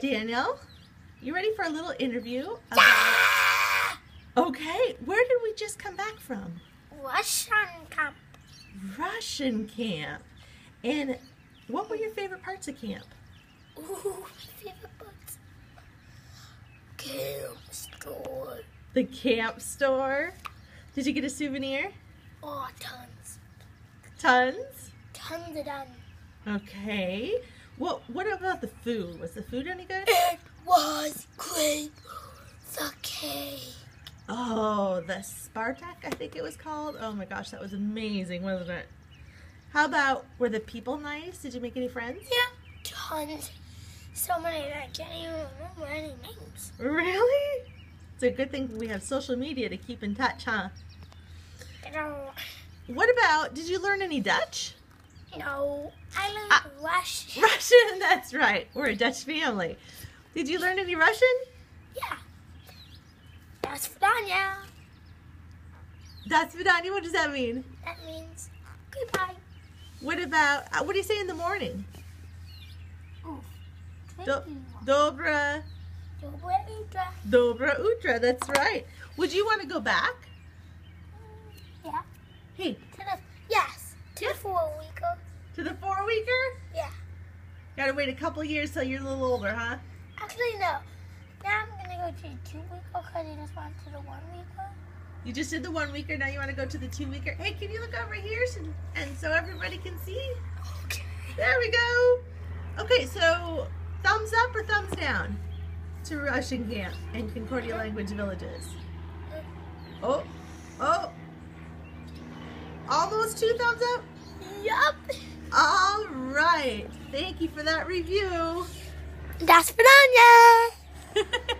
Daniel. You ready for a little interview? Uh, About... Okay, where did we just come back from? Russian camp. Russian camp. And what were your favorite parts of camp? Ooh, my favorite parts. Camp store. The camp store. Did you get a souvenir? Oh, tons. Tons? Tons of them. Okay. What what about the food? Was the food any good? It was great. The cake. Oh, the Spartak, I think it was called. Oh my gosh, that was amazing, wasn't it? How about were the people nice? Did you make any friends? Yeah, tons. So many that I can't even remember any names. Really? It's a good thing we have social media to keep in touch, huh? I don't What about, did you learn any Dutch? No, I learned Ah. Russian. Russian, that's right. We're a Dutch family. Did you learn any Russian? Yeah. Das vidanya. Das vidanya, what does that mean? That means goodbye. What about, uh, what do you say in the morning? Ooh. Do, dobra, Dobra Udra. dobra utra, that's right. Would you want to go back? Yeah. Hey, To the yes. To the four weeker. to the four weeker? Yeah. Gotta wait a couple years till you're a little older, huh? Actually no. Now I'm gonna go to the two weeker because I just went to the one weeker. You just did the one weeker, now you want to go to the two weeker. Hey, can you look over here so, and so everybody can see? Okay. There we go. Okay, so thumbs up or thumbs down to Russian camp and Concordia language villages? Oh, oh. Almost two thumbs up? Yup. Right. Thank you for that review. Das vidanya.